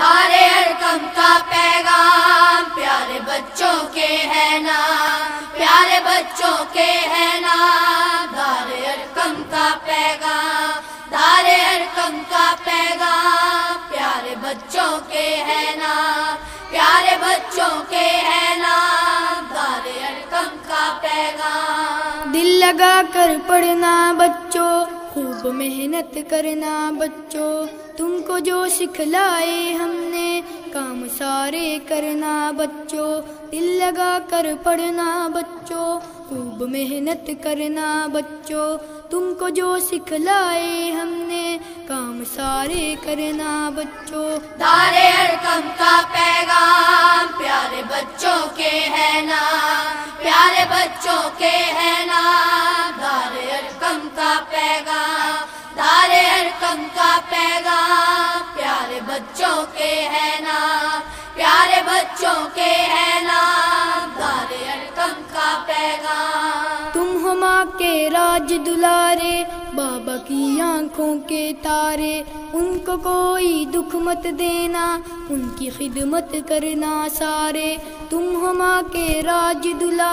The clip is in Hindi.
दारे अरकम का पैगाम। प्यारे बच्चों के है नाम। प्यारे बच्चों के है नाम। दारे अरकम का पैगाम। दारे अरकम का पैगाम। प्यारे बच्चों के है नाम। प्यारे बच्चों के है नाम। दारे अरकम का पैगाम। दिल लगा कर पढ़ना बच्चों। मेहनत करना बच्चों, तुमको जो सिखलाए हमने, काम सारे करना बच्चों, दिल लगा कर पढ़ना बच्चों, खूब मेहनत करना बच्चों, तुमको जो सिखलाए हमने, काम सारे करना बच्चों। दारे अरकम का पैगाम, प्यारे बच्चों के है ना, प्यारे बच्चों के है नाम बच्चों के है नाम, प्यारे बच्चों के है नाम दारे अरकम का पैगाम। तुम हो माँ के राज दुलारे, बाबा की आँखों के तारे। उनको कोई दुख मत देना, उनकी खिदमत करना सारे। तुम हो माँ के राज दुलारे।